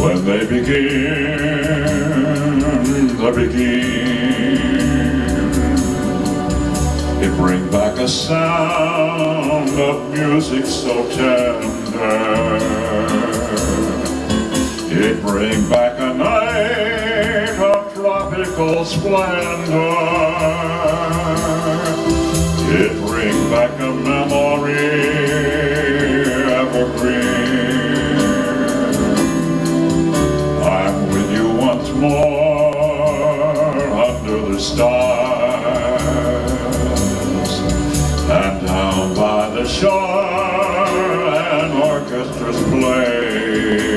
When they begin, they beguine. It bring back a sound of music so tender. It bring back a night of tropical splendor. Play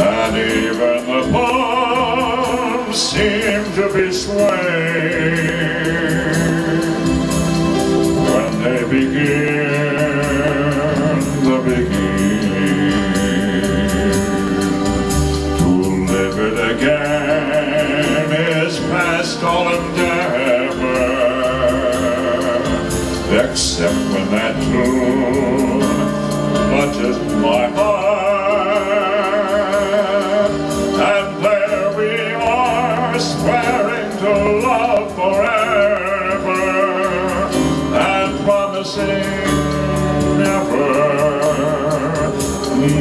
and even the palms seem to be swaying when they begin the beguine to live it again is past all endeavor except when that tune touches my heart and there we are swearing to love forever and promising never,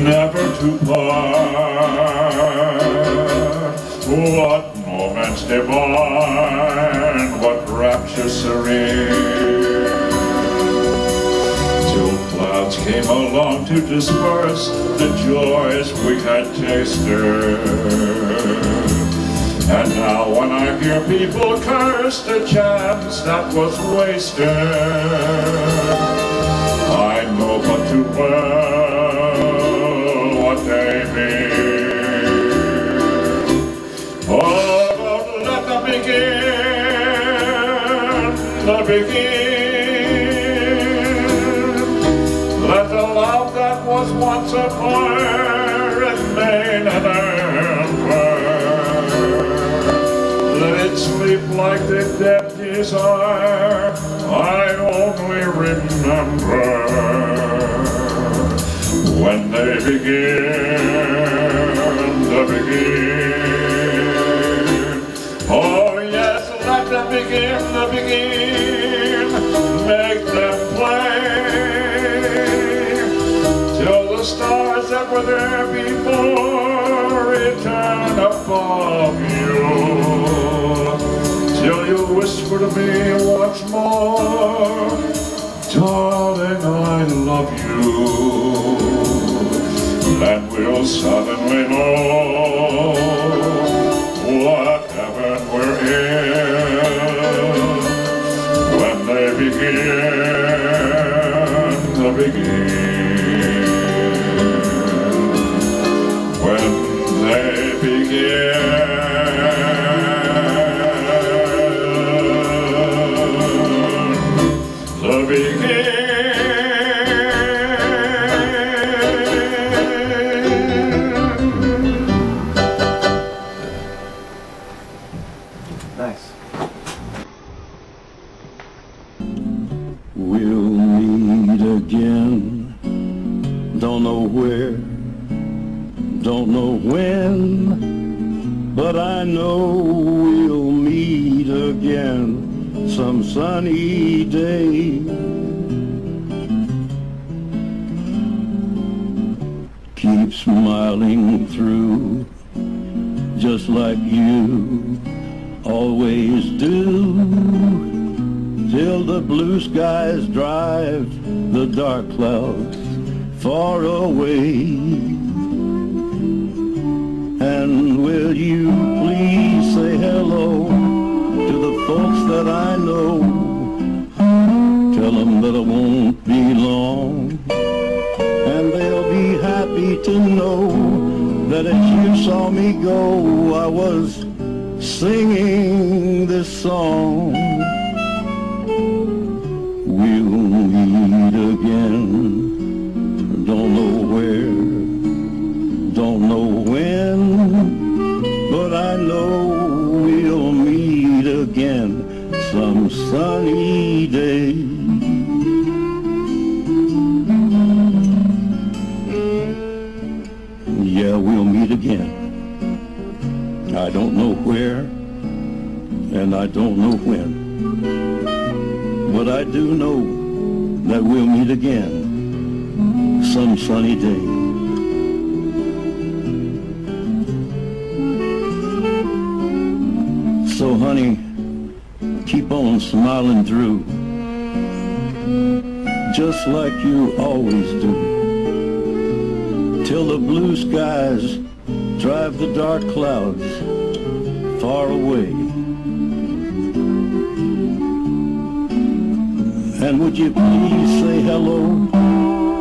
never to part. What moments divine, what rapture serene. Came along to disperse the joys we had tasted. And now when I hear people curse the chance that was wasted, I know but too well what they mean. Oh, let them begin, the beguine. Once a fire remain an ember. Let it sleep like the dead desire I only remember when they begin stars that were there before return above you. Till you whisper to me once more, darling, I love you. And we'll suddenly know what heaven we're in when they begin to beguine. Don't know when, but I know we'll meet again some sunny day. Keep smiling through, just like you always do till the blue skies drive the dark clouds far away. And will you please say hello to the folks that I know? Tell them that I won't be long, and they'll be happy to know that as you saw me go, I was singing this song. We'll meet again. Know we'll meet again some sunny day. Yeah, we'll meet again. I don't know where, and I don't know when. But I do know that we'll meet again some sunny day. Honey, keep on smiling through, just like you always do, till the blue skies drive the dark clouds far away. And would you please say hello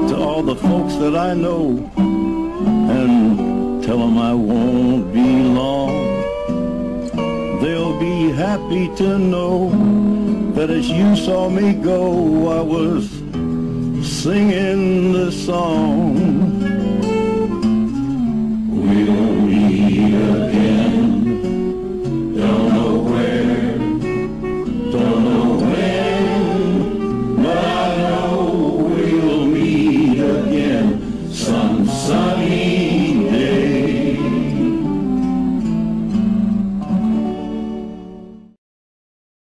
to all the folks that I know and tell them I won't be long. Happy to know that as you saw me go, I was singing the song.